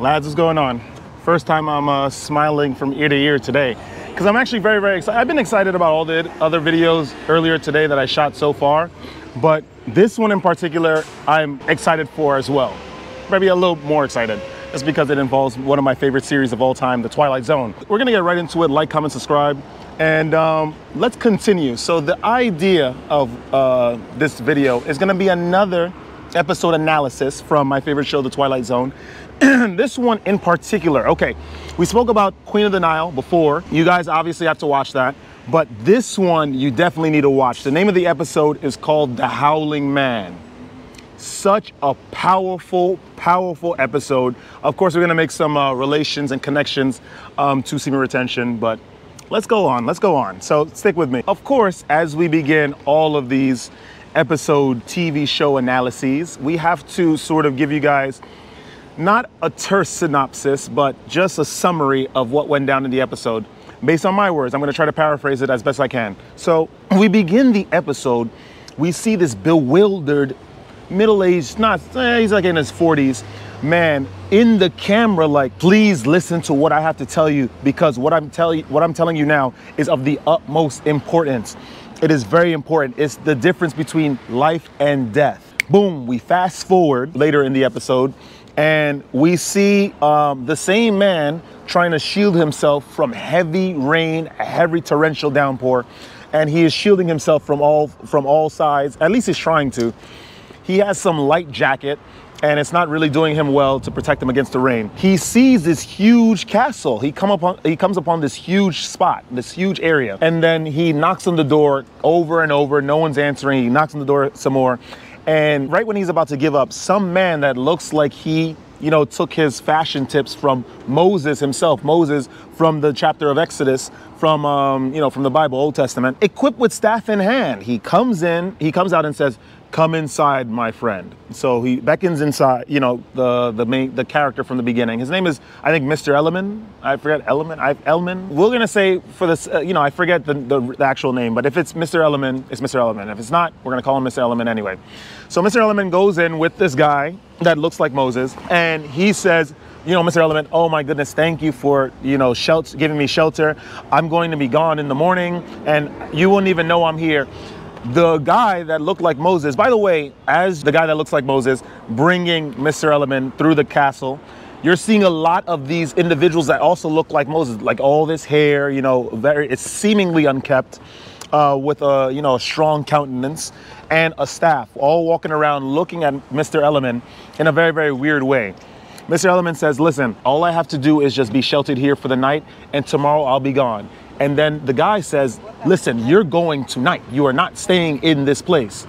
Lads, what's going on? First time I'm uh, smiling from ear to ear today because I'm actually very, very excited. I've been excited about all the other videos earlier today that I shot so far, but this one in particular, I'm excited for as well. Maybe a little more excited. That's because it involves one of my favorite series of all time, The Twilight Zone. We're gonna get right into it. Like, comment, subscribe, and um, let's continue. So the idea of uh, this video is gonna be another episode analysis from my favorite show, The Twilight Zone. this one in particular, okay, we spoke about Queen of the Nile before. You guys obviously have to watch that. But this one you definitely need to watch. The name of the episode is called The Howling Man. Such a powerful, powerful episode. Of course, we're gonna make some uh, relations and connections um, to semen retention, but let's go on, let's go on. So stick with me. Of course, as we begin all of these episode TV show analyses, we have to sort of give you guys not a terse synopsis, but just a summary of what went down in the episode. Based on my words, I'm gonna try to paraphrase it as best I can. So we begin the episode, we see this bewildered, middle-aged, not, eh, he's like in his 40s, man in the camera like please listen to what i have to tell you because what i'm telling what i'm telling you now is of the utmost importance it is very important it's the difference between life and death boom we fast forward later in the episode and we see um, the same man trying to shield himself from heavy rain, heavy torrential downpour, and he is shielding himself from all from all sides. At least he's trying to. He has some light jacket, and it's not really doing him well to protect him against the rain. He sees this huge castle. He come upon he comes upon this huge spot, this huge area, and then he knocks on the door over and over. No one's answering. He knocks on the door some more, and right when he's about to give up, some man that looks like he, you know, took his fashion tips from Moses himself, Moses from the chapter of Exodus, from, um, you know, from the Bible, Old Testament, equipped with staff in hand. He comes in, he comes out and says, come inside my friend so he beckons inside you know the the main the character from the beginning his name is i think mr Elliman. i forget Element. i Elman. we're gonna say for this uh, you know i forget the, the, the, actual name but if it's mr Elliman, it's mr Elliman. if it's not we're gonna call him mr Elliman anyway so mr Elliman goes in with this guy that looks like moses and he says you know, Mr. Element, oh my goodness, thank you for, you know, shelter, giving me shelter. I'm going to be gone in the morning and you won't even know I'm here the guy that looked like Moses, by the way, as the guy that looks like Moses, bringing Mr. Element through the castle, you're seeing a lot of these individuals that also look like Moses, like all this hair, you know, very, it's seemingly unkept, uh, with a, you know, a strong countenance and a staff, all walking around looking at Mr. Element in a very, very weird way. Mr. Element says, listen, all I have to do is just be sheltered here for the night and tomorrow I'll be gone. And then the guy says, listen, you're going tonight. You are not staying in this place.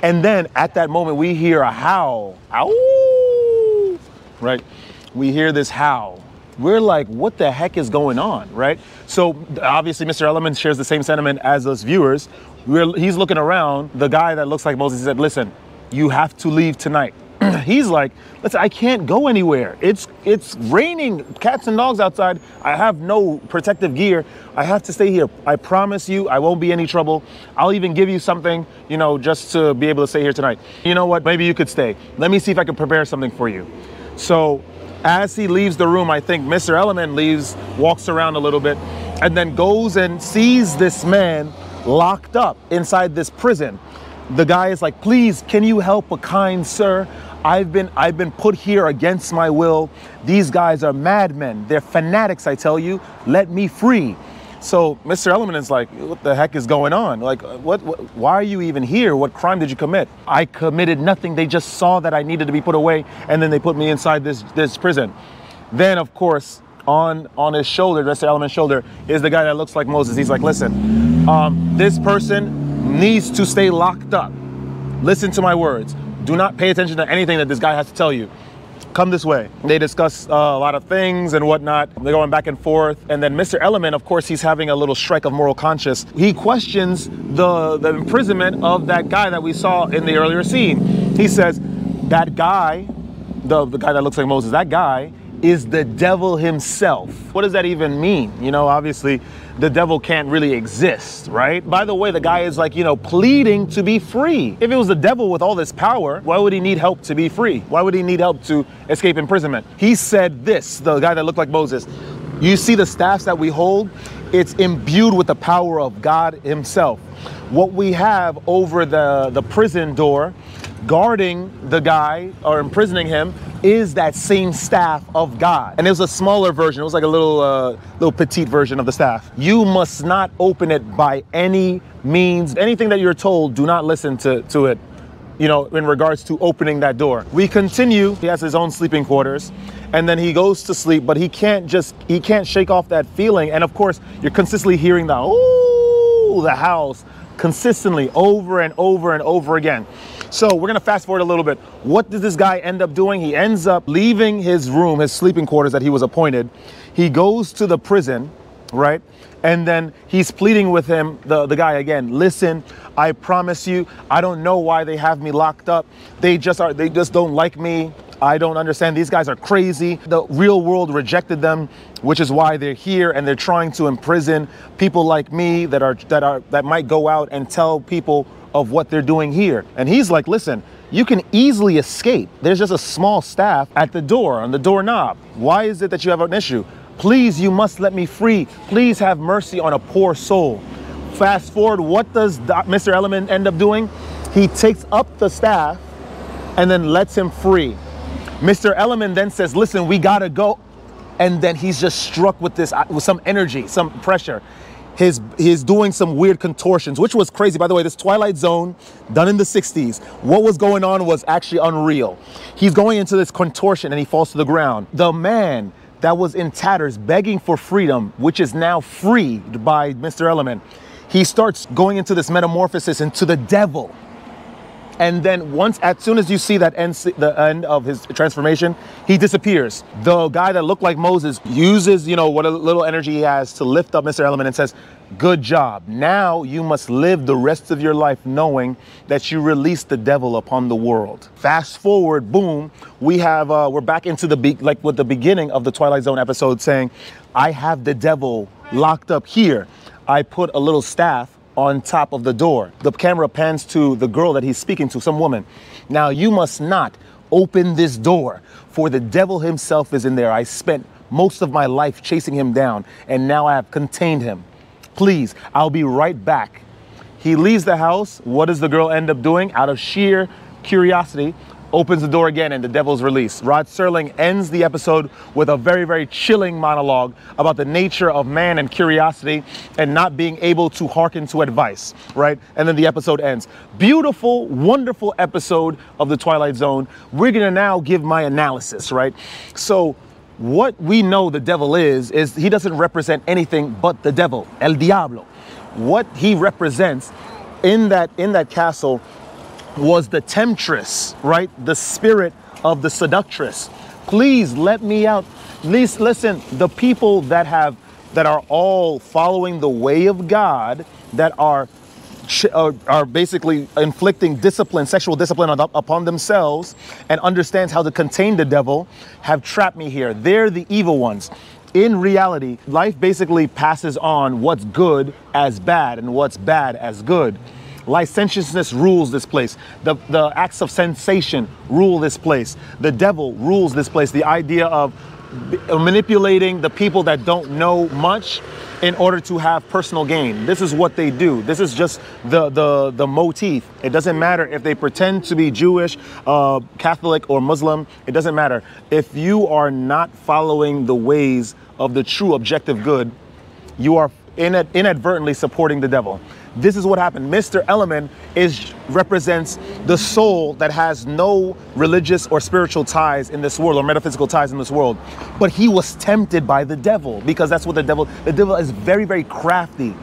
And then at that moment, we hear a howl. Ow! Right? We hear this howl. We're like, what the heck is going on? Right? So obviously, Mr. Element shares the same sentiment as us viewers. We're, he's looking around. The guy that looks like Moses said, listen, you have to leave tonight. he's like, listen, I can't go anywhere. It's it's raining cats and dogs outside. I have no protective gear. I have to stay here. I promise you, I won't be any trouble. I'll even give you something, you know, just to be able to stay here tonight. You know what? Maybe you could stay. Let me see if I can prepare something for you. So as he leaves the room, I think Mr. Element leaves, walks around a little bit, and then goes and sees this man locked up inside this prison. The guy is like, please, can you help a kind sir? I've been I've been put here against my will. These guys are madmen. They're fanatics, I tell you. Let me free. So Mr. Element is like, what the heck is going on? Like, what, what, Why are you even here? What crime did you commit? I committed nothing. They just saw that I needed to be put away, and then they put me inside this this prison. Then, of course, on on his shoulder, Mr. Element's shoulder, is the guy that looks like Moses. He's like, listen, um, this person needs to stay locked up. Listen to my words. Do not pay attention to anything that this guy has to tell you. Come this way. They discuss uh, a lot of things and whatnot. They're going back and forth. And then Mr. Element, of course, he's having a little strike of moral conscience. He questions the, the imprisonment of that guy that we saw in the earlier scene. He says, that guy, the, the guy that looks like Moses, that guy is the devil himself. What does that even mean? You know, obviously, the devil can't really exist, right? By the way, the guy is like, you know, pleading to be free. If it was the devil with all this power, why would he need help to be free? Why would he need help to escape imprisonment? He said this, the guy that looked like Moses. You see the staffs that we hold? It's imbued with the power of God Himself. What we have over the, the prison door guarding the guy or imprisoning him is that same staff of God. And it was a smaller version. It was like a little uh, little petite version of the staff. You must not open it by any means. Anything that you're told, do not listen to, to it. You know, in regards to opening that door. We continue. He has his own sleeping quarters and then he goes to sleep, but he can't just he can't shake off that feeling. And of course, you're consistently hearing the oh the house consistently over and over and over again. So we're gonna fast forward a little bit. What does this guy end up doing? He ends up leaving his room, his sleeping quarters that he was appointed. He goes to the prison, right? And then he's pleading with him, the, the guy again, listen, I promise you, I don't know why they have me locked up. They just are, they just don't like me. I don't understand. These guys are crazy. The real world rejected them, which is why they're here and they're trying to imprison people like me that are that are that might go out and tell people of what they're doing here. And he's like, listen, you can easily escape. There's just a small staff at the door, on the doorknob. Why is it that you have an issue? Please, you must let me free. Please have mercy on a poor soul. Fast forward, what does Mr. Element end up doing? He takes up the staff and then lets him free. Mr. Element then says, listen, we gotta go. And then he's just struck with this, uh, with some energy, some pressure his he's doing some weird contortions, which was crazy. By the way, this Twilight Zone done in the 60s, what was going on was actually unreal. He's going into this contortion and he falls to the ground. The man that was in tatters begging for freedom, which is now freed by Mr. Element, he starts going into this metamorphosis into the devil. And then once, as soon as you see that end, the end of his transformation, he disappears. The guy that looked like Moses uses, you know, what a little energy he has to lift up Mr. Element and says, good job. Now you must live the rest of your life knowing that you released the devil upon the world. Fast forward, boom, we have, uh, we're back into the, be- like with the beginning of the Twilight Zone episode saying, I have the devil locked up here. I put a little staff on top of the door. The camera pans to the girl that he's speaking to, some woman. Now, you must not open this door, for the devil himself is in there. I spent most of my life chasing him down, and now I have contained him. Please, I'll be right back. He leaves the house. What does the girl end up doing? Out of sheer curiosity, opens the door again and the devil's released. Rod Serling ends the episode with a very, very chilling monologue about the nature of man and curiosity and not being able to hearken to advice, right? And then the episode ends. Beautiful, wonderful episode of The Twilight Zone. We're gonna now give my analysis, right? So, what we know the devil is, is he doesn't represent anything but the devil, El Diablo. What he represents in that in that castle was the temptress, right? The spirit of the seductress. Please let me out. Please listen, the people that have that are all following the way of God, that are are, uh, are basically inflicting discipline, sexual discipline on, upon themselves, and understands how to contain the devil, have trapped me here. They're the evil ones. In reality, life basically passes on what's good as bad and what's bad as good. Licentiousness rules this place. The, the acts of sensation rule this place. The devil rules this place. The idea of manipulating the people that don't know much in order to have personal gain. This is what they do. This is just the the the motif. It doesn't matter if they pretend to be Jewish, uh, Catholic, or Muslim. It doesn't matter. If you are not following the ways of the true objective good, you are inadvertently supporting the devil. This is what happened. Mr. Element is represents the soul that has no religious or spiritual ties in this world or metaphysical ties in this world. But he was tempted by the devil because that's what the devil the devil is very very crafty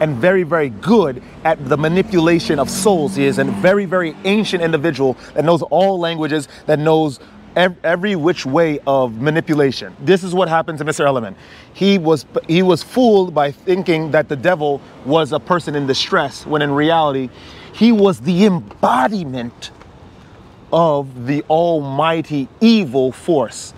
and very very good at the manipulation of souls. He is a very very ancient individual that knows all languages, that knows every which way of manipulation. This is what happened to Mr. Element. He was he was fooled by thinking that the devil was a person in distress when in reality he was the embodiment of the almighty evil force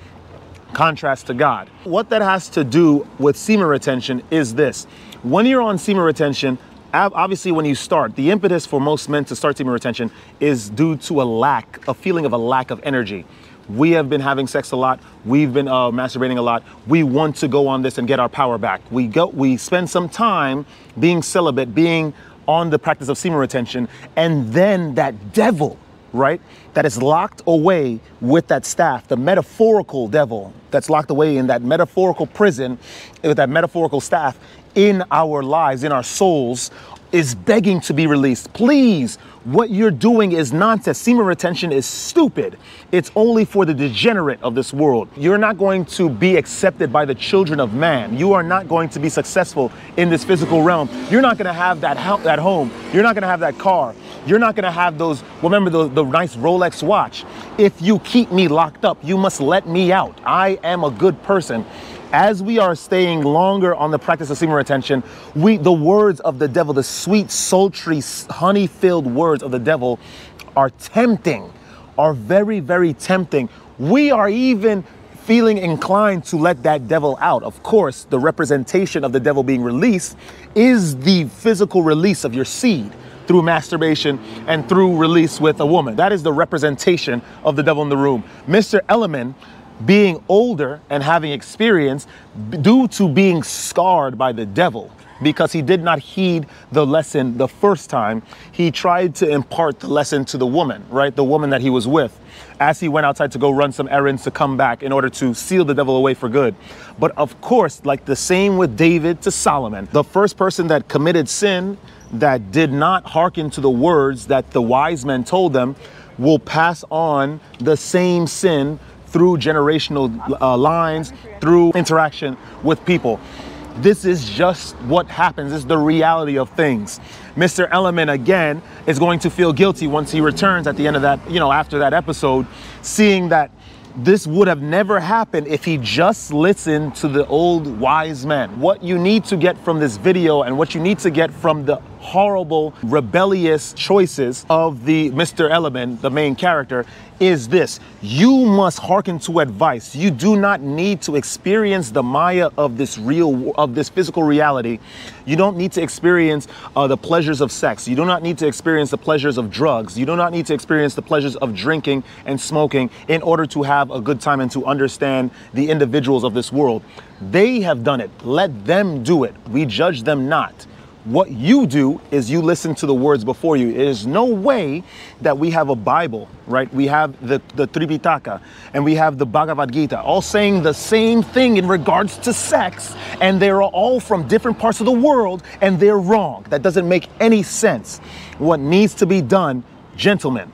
contrast to God. What that has to do with semen retention is this. When you're on semen retention, obviously when you start, the impetus for most men to start semen retention is due to a lack, a feeling of a lack of energy. We have been having sex a lot. We've been uh, masturbating a lot. We want to go on this and get our power back. We go. We spend some time being celibate, being on the practice of semen retention, and then that devil, right, that is locked away with that staff, the metaphorical devil that's locked away in that metaphorical prison with that metaphorical staff in our lives, in our souls, is begging to be released. Please, what you're doing is nonsense. Semen retention is stupid. It's only for the degenerate of this world. You're not going to be accepted by the children of man. You are not going to be successful in this physical realm. You're not going to have that at home. You're not going to have that car. You're not going to have those, remember the, the nice Rolex watch. If you keep me locked up, you must let me out. I am a good person as we are staying longer on the practice of semen retention, we the words of the devil, the sweet, sultry, honey-filled words of the devil are tempting, are very, very tempting. We are even feeling inclined to let that devil out. Of course, the representation of the devil being released is the physical release of your seed through masturbation and through release with a woman. That is the representation of the devil in the room. Mr. Elliman being older and having experience due to being scarred by the devil because he did not heed the lesson the first time. He tried to impart the lesson to the woman, right? The woman that he was with, as he went outside to go run some errands to come back in order to seal the devil away for good. But of course, like the same with David to Solomon, the first person that committed sin that did not hearken to the words that the wise men told them will pass on the same sin through generational uh, lines, through interaction with people. This is just what happens. This is the reality of things. Mr. Element again is going to feel guilty once he returns at the end of that, you know, after that episode, seeing that this would have never happened if he just listened to the old wise men. What you need to get from this video and what you need to get from the horrible, rebellious choices of the Mr. Element, the main character, is this. You must hearken to advice. You do not need to experience the Maya of this real, of this physical reality. You don't need to experience uh, the pleasures of sex. You do not need to experience the pleasures of drugs. You do not need to experience the pleasures of drinking and smoking in order to have a good time and to understand the individuals of this world. They have done it. Let them do it. We judge them not. What you do is you listen to the words before you. It is no way that we have a Bible, right? We have the, the Tripitaka and we have the Bhagavad Gita, all saying the same thing in regards to sex, and they're all from different parts of the world, and they're wrong. That doesn't make any sense. What needs to be done, gentlemen,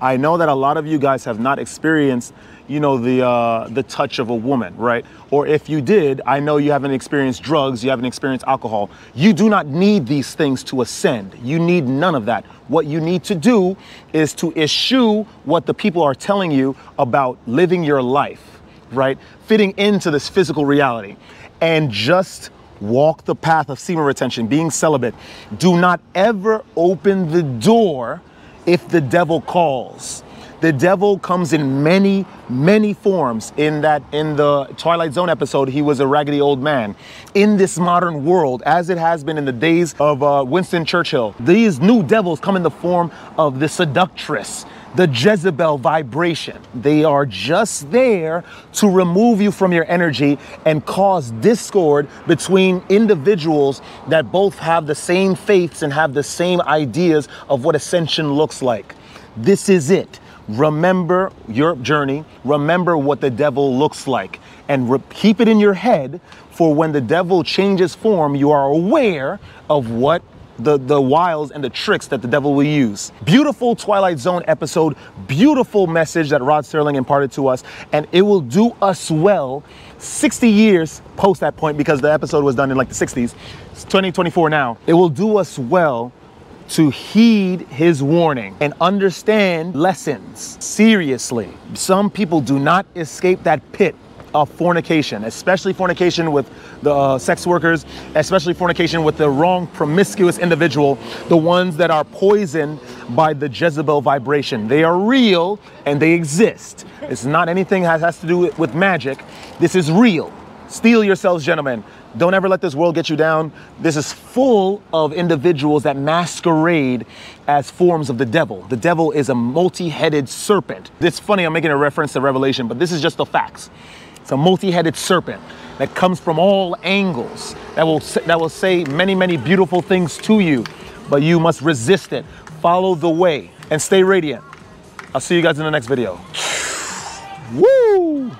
I know that a lot of you guys have not experienced you know, the, uh, the touch of a woman, right? Or if you did, I know you haven't experienced drugs, you haven't experienced alcohol. You do not need these things to ascend. You need none of that. What you need to do is to eschew what the people are telling you about living your life, right? Fitting into this physical reality and just walk the path of semen retention, being celibate. Do not ever open the door if the devil calls. The devil comes in many, many forms. In that, in the Twilight Zone episode, he was a raggedy old man. In this modern world, as it has been in the days of uh, Winston Churchill, these new devils come in the form of the seductress, the Jezebel vibration. They are just there to remove you from your energy and cause discord between individuals that both have the same faiths and have the same ideas of what ascension looks like. This is it. Remember your journey. Remember what the devil looks like. And keep it in your head for when the devil changes form, you are aware of what the, the wiles and the tricks that the devil will use. Beautiful Twilight Zone episode, beautiful message that Rod Serling imparted to us, and it will do us well 60 years post that point because the episode was done in like the 60s. It's 2024 now. It will do us well to heed his warning and understand lessons seriously. Some people do not escape that pit of fornication, especially fornication with the uh, sex workers, especially fornication with the wrong promiscuous individual, the ones that are poisoned by the Jezebel vibration. They are real and they exist. It's not anything that has to do with magic. This is real. Steel yourselves, gentlemen. Don't ever let this world get you down. This is full of individuals that masquerade as forms of the devil. The devil is a multi-headed serpent. It's funny, I'm making a reference to Revelation, but this is just the facts. It's a multi-headed serpent that comes from all angles, that will, that will say many, many beautiful things to you, but you must resist it. Follow the way and stay radiant. I'll see you guys in the next video.